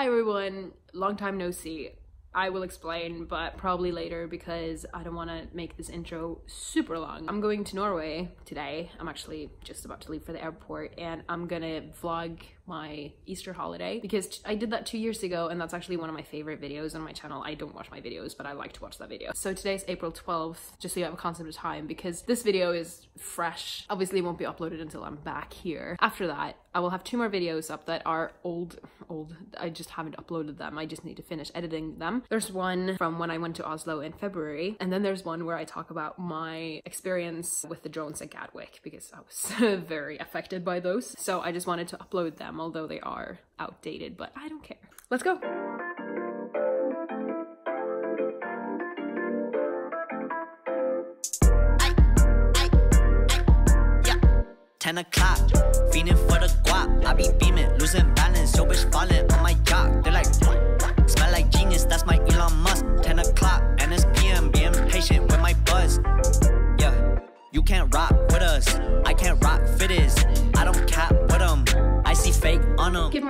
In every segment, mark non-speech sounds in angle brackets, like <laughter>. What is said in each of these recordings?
Hi everyone, long time no see. I will explain, but probably later because I don't want to make this intro super long. I'm going to Norway today. I'm actually just about to leave for the airport and I'm gonna vlog my Easter holiday because I did that two years ago and that's actually one of my favorite videos on my channel. I don't watch my videos, but I like to watch that video. So today's April 12th, just so you have a concept of time because this video is fresh. Obviously won't be uploaded until I'm back here. After that, I will have two more videos up that are old, old. I just haven't uploaded them. I just need to finish editing them. There's one from when I went to Oslo in February, and then there's one where I talk about my experience with the drones at Gatwick because I was <laughs> very affected by those. So I just wanted to upload them, although they are outdated, but I don't care. Let's go. 10 o'clock, feeding for the guap. I be beaming, losing balance, yo bitch falling on my yacht. They're like, smell like genius, that's my Elon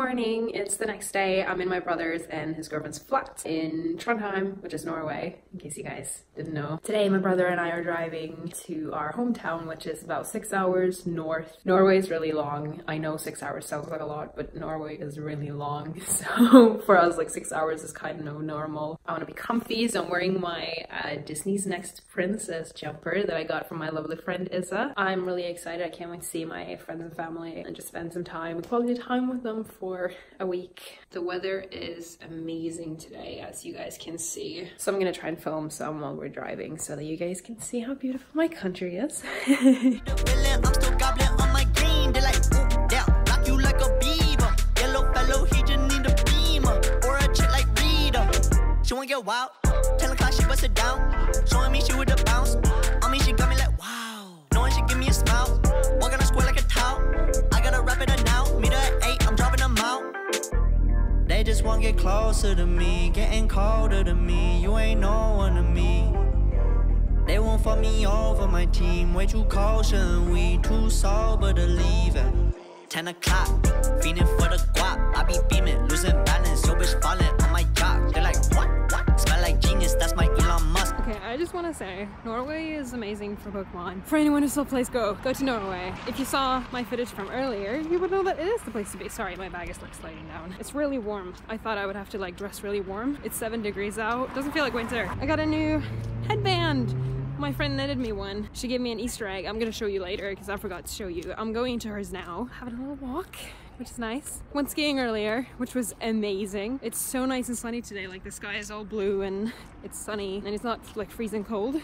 morning, it's the next day. I'm in my brother's and his girlfriend's flat in Trondheim, which is Norway, in case you guys didn't know. Today, my brother and I are driving to our hometown, which is about six hours north. Norway is really long. I know six hours sounds like a lot, but Norway is really long. <laughs> So for us, like six hours is kind of normal. I want to be comfy, so I'm wearing my uh, Disney's Next Princess jumper that I got from my lovely friend Isa. I'm really excited. I can't wait to see my friends and family and just spend some time, quality time with them for a week. The weather is amazing today, as you guys can see. So I'm gonna try and film some while we're driving so that you guys can see how beautiful my country is. <laughs> Feeling I'm still gobbling on my green. They like, ooh, yeah, lock you like a beaver. Yellow fellow, he just need a beamer. Or a chick like Rita. She wanna get wild. 10 o'clock, she bust it down. Showing me she with the bounce. I mean, she got me like, wow. Knowing she give me a smile. Walk on a square like a towel. I gotta wrap it up Get closer to me. Getting colder to me. You ain't no one to me. They won't fuck me over my team. Way too cautious, we too sober to leave it. 10 o'clock, feeding for the guap. I be beaming, losing balance. Yo, bitch falling just want to say, Norway is amazing for Pokemon. For anyone who still plays Go, go to Norway. If you saw my footage from earlier, you would know that it is the place to be. Sorry, my bag is like sliding down. It's really warm. I thought I would have to like dress really warm. It's seven degrees out. Doesn't feel like winter. I got a new headband. My friend knitted me one. She gave me an Easter egg. I'm gonna show you later because I forgot to show you. I'm going to hers now. Having a little walk which is nice. Went skiing earlier, which was amazing. It's so nice and sunny today, like the sky is all blue and it's sunny and it's not like freezing cold.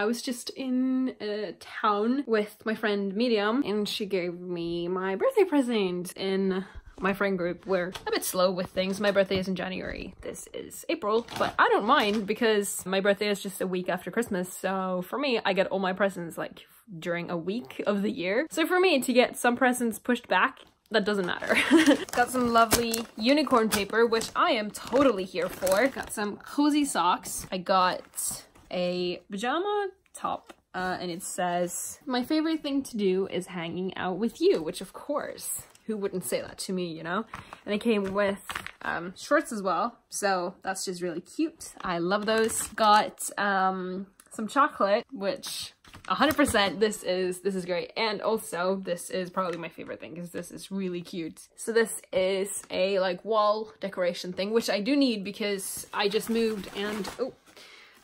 I was just in a town with my friend Medium and she gave me my birthday present in my friend group. We're a bit slow with things. My birthday is in January. This is April, but I don't mind because my birthday is just a week after Christmas. So for me, I get all my presents like during a week of the year. So for me to get some presents pushed back that doesn't matter. <laughs> Got some lovely unicorn paper, which I am totally here for. Got some cozy socks. I got a pajama top uh, and it says, my favorite thing to do is hanging out with you, which of course, who wouldn't say that to me, you know? And it came with um, shorts as well, so that's just really cute. I love those. Got um, some chocolate, which 100% this is this is great and also this is probably my favorite thing because this is really cute so this is a like wall decoration thing which i do need because i just moved and oh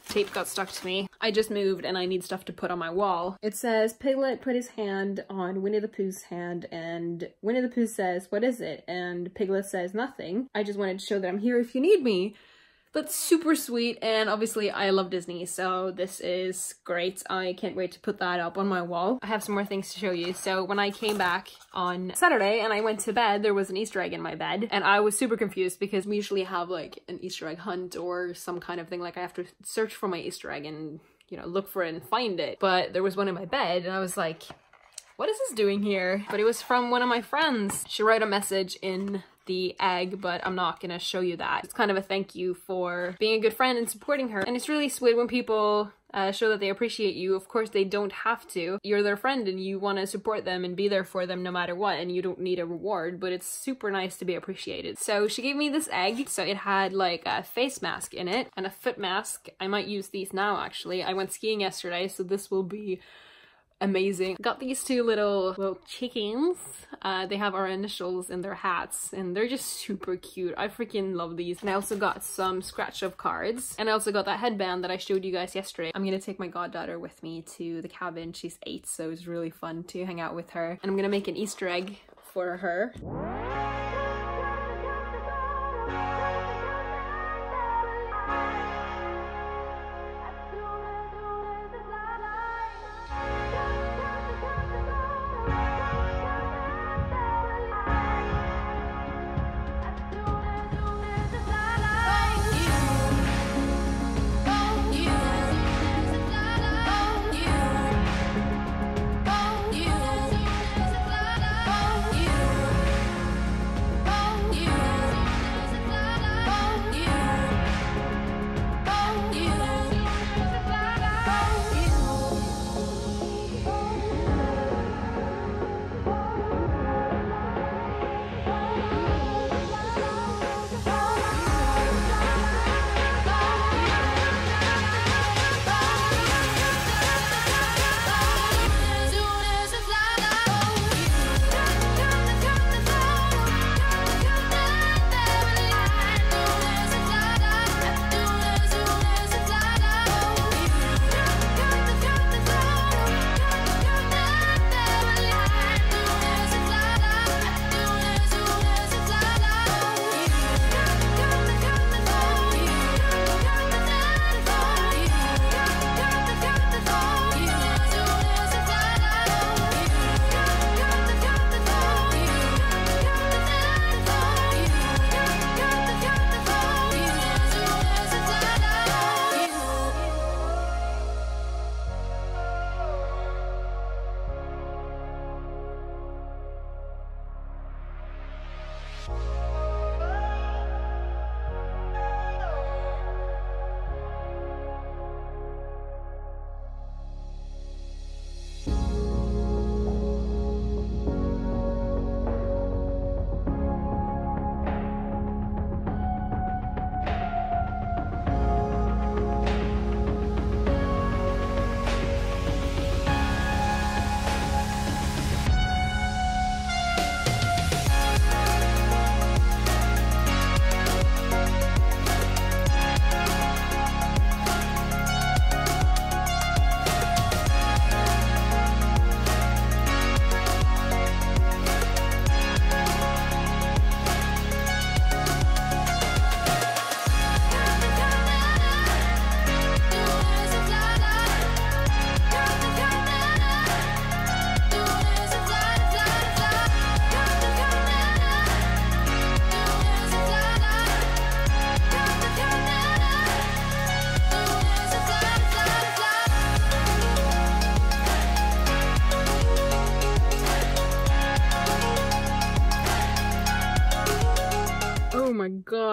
tape got stuck to me. I just moved and i need stuff to put on my wall. It says piglet put his hand on winnie the pooh's hand and winnie the pooh says what is it and piglet says nothing i just wanted to show that i'm here if you need me but super sweet and obviously I love Disney so this is great. I can't wait to put that up on my wall. I have some more things to show you. So when I came back on Saturday and I went to bed there was an Easter egg in my bed and I was super confused because we usually have like an Easter egg hunt or some kind of thing like I have to search for my Easter egg and you know look for it and find it but there was one in my bed and I was like what is this doing here? But it was from one of my friends. She wrote a message in the egg, but I'm not gonna show you that. It's kind of a thank you for being a good friend and supporting her. And it's really sweet when people uh, show that they appreciate you. Of course, they don't have to. You're their friend and you want to support them and be there for them no matter what, and you don't need a reward, but it's super nice to be appreciated. So she gave me this egg. So it had like a face mask in it and a foot mask. I might use these now actually. I went skiing yesterday, so this will be amazing. Got these two little little chickens. Uh, they have our initials in their hats and they're just super cute. I freaking love these. And I also got some scratch of cards and I also got that headband that I showed you guys yesterday. I'm gonna take my goddaughter with me to the cabin. She's eight so it's really fun to hang out with her. And I'm gonna make an Easter egg for her.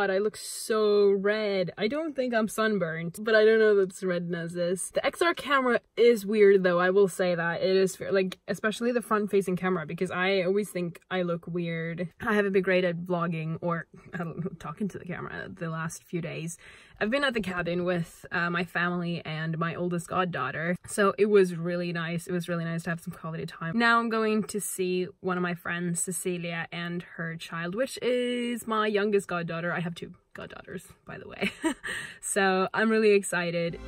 God, I look so red. I don't think I'm sunburned, but I don't know if it's red as. The XR camera is weird though, I will say that. It is, like, especially the front-facing camera, because I always think I look weird. I haven't been great at vlogging or, I don't know, talking to the camera the last few days. I've been at the cabin with uh, my family and my oldest goddaughter, so it was really nice. It was really nice to have some quality time. Now I'm going to see one of my friends, Cecilia, and her child, which is my youngest goddaughter. I have two goddaughters, by the way. <laughs> so I'm really excited.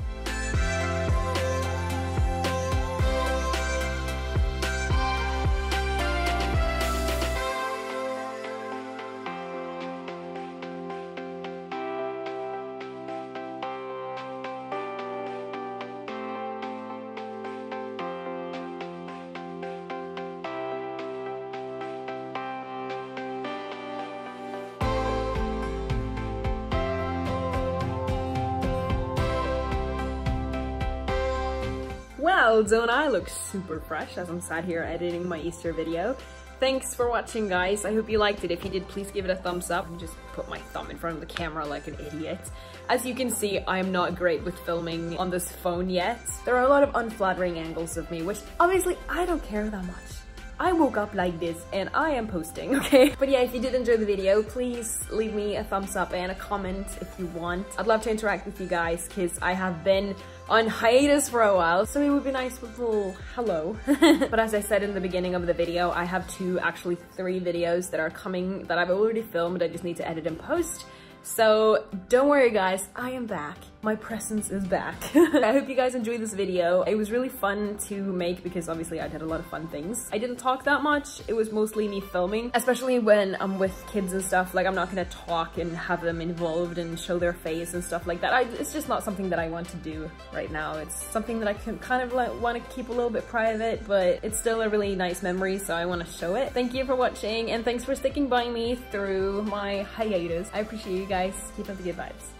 Well, don't I look super fresh as I'm sat here editing my Easter video. Thanks for watching guys, I hope you liked it. If you did, please give it a thumbs up and just put my thumb in front of the camera like an idiot. As you can see, I am not great with filming on this phone yet. There are a lot of unflattering angles of me, which obviously I don't care that much. I woke up like this and I am posting, <laughs> okay? But yeah, if you did enjoy the video, please leave me a thumbs up and a comment if you want. I'd love to interact with you guys because I have been on hiatus for a while, so it would be nice with a little hello. <laughs> but as I said in the beginning of the video, I have two, actually three videos that are coming that I've already filmed. I just need to edit and post. So don't worry guys, I am back. My presence is back. <laughs> I hope you guys enjoyed this video. It was really fun to make because obviously I did a lot of fun things. I didn't talk that much. It was mostly me filming, especially when I'm with kids and stuff. Like I'm not gonna talk and have them involved and show their face and stuff like that. I, it's just not something that I want to do right now. It's something that I can kind of like want to keep a little bit private, but it's still a really nice memory, so I want to show it. Thank you for watching and thanks for sticking by me through my hiatus. I appreciate you guys. Keep up the good vibes.